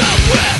somewhere